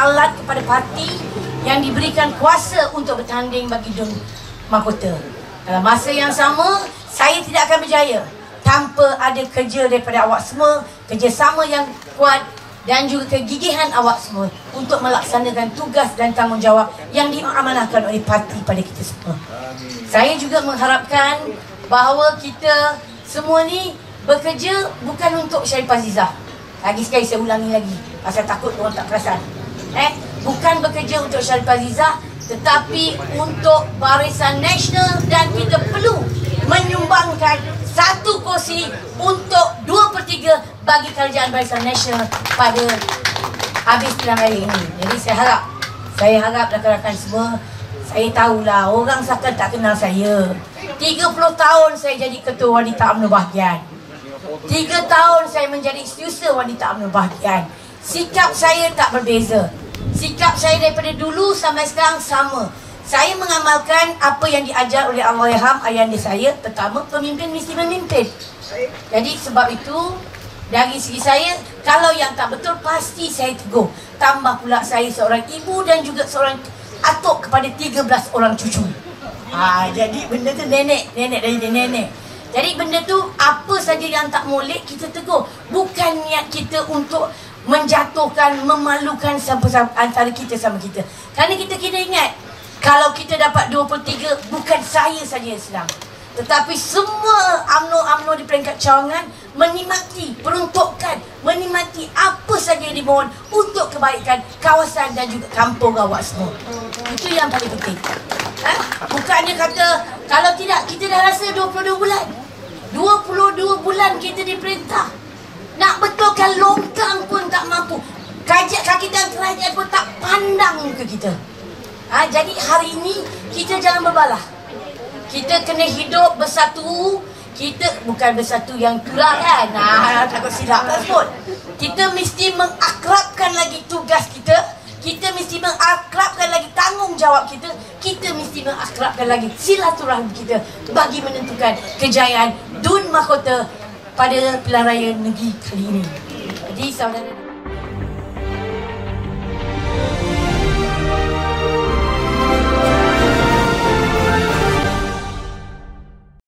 alat kepada parti yang diberikan kuasa untuk bertanding bagi Dun Mahkota. Dalam masa yang sama, saya tidak akan berjaya tanpa ada kerja daripada awak semua, kerjasama yang kuat dan juga kegigihan awak semua untuk melaksanakan tugas dan tanggungjawab yang diamanahkan oleh parti pada kita semua. Saya juga mengharapkan bahawa kita semua ni bekerja bukan untuk Syarifah Zizah. Lagi sekali saya ulangi lagi pasal takut orang tak perasan. Eh, bukan bekerja untuk Syarifah Zizah tetapi untuk Barisan Nasional dan kita perlu menyumbangkan satu kursi untuk dua per tiga bagi kerajaan Barisan Nasional pada habis pilihan raya ini. Jadi saya harap, saya harap rakan-rakan semua, saya tahulah orang seakan tak kenal saya. 30 tahun saya jadi ketua wanita UMNO bahagian. 3 tahun saya menjadi setiausaha wanita UMNO bahagian. Sikap saya tak berbeza. Sikap saya daripada dulu sampai sekarang sama. Saya mengamalkan apa yang diajar oleh Allahyarham ayahanda saya. Pertama, pemimpin mesti memimpin. Jadi sebab itu, dari segi saya, kalau yang tak betul, pasti saya tegur. Tambah pula saya seorang ibu dan juga seorang atuk kepada 13 orang cucu. Ha, jadi benda tu nenek, nenek dari nenek. Jadi benda tu apa saja yang tak molek kita tegur. Bukan niat kita untuk menjatuhkan, memalukan sama-sama antara kita sama kita. Kerana kita kena ingat, kalau kita dapat 23, bukan saya saja yang senang. Tetapi semua amno-amno di peringkat cawangan menikmati, peruntukkan, menikmati apa saja yang dimohon untuk kebaikan kawasan dan juga kampung awak semua. Itu yang paling penting. Ha? Bukannya kata, kalau tidak, kita dah rasa 22 bulan. 22 bulan kita diperintah. Nak betulkan longkang pun tak mampu. Kajak kaki dan kerajaan pun tak pandang ke kita. Ha, jadi hari ini kita jangan berbalah. Kita kena hidup bersatu. Kita bukan bersatu yang tulang kan. Nah, takut silap lah sebut. Kita mesti mengakrabkan lagi tugas kita. Kita mesti mengakrabkan lagi tanggungjawab kita. Kita mesti mengakrabkan lagi silaturahmi kita bagi menentukan kejayaan Dun Mahkota pada pilihan raya negeri kali ini. Jadi saudara-saudara.